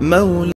مولاي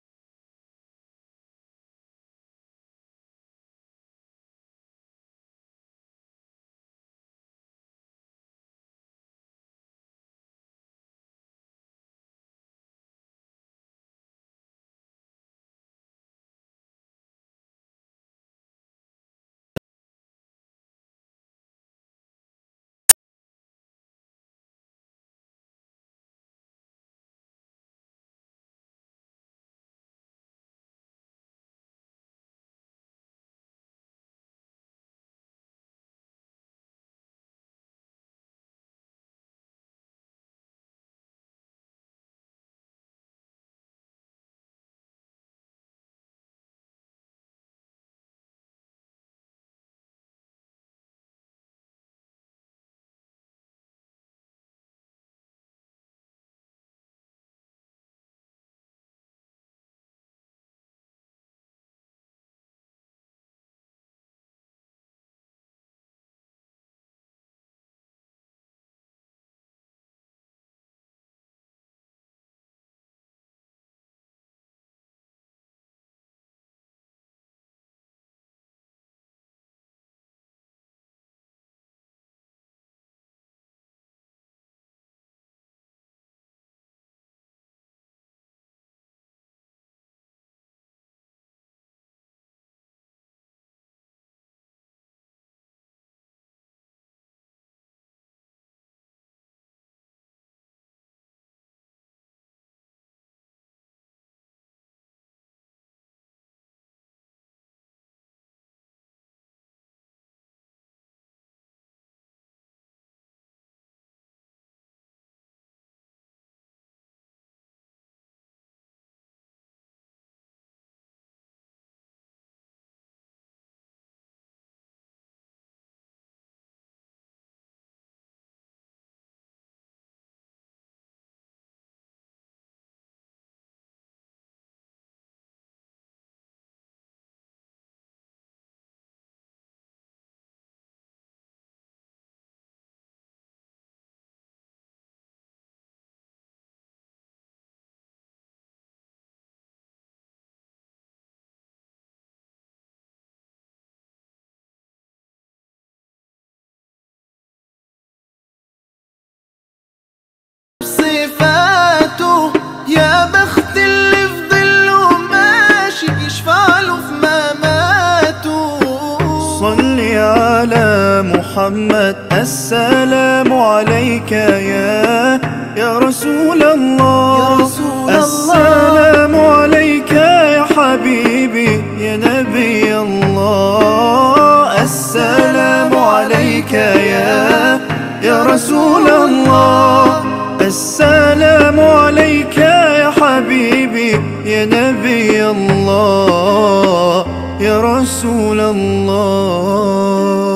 محمد السلام عليك يا يا رسول الله. يا رسول الله. السلام عليك يا حبيبي يا نبي الله. السلام عليك يا يا رسول الله. السلام عليك يا حبيبي يا نبي الله يا رسول الله.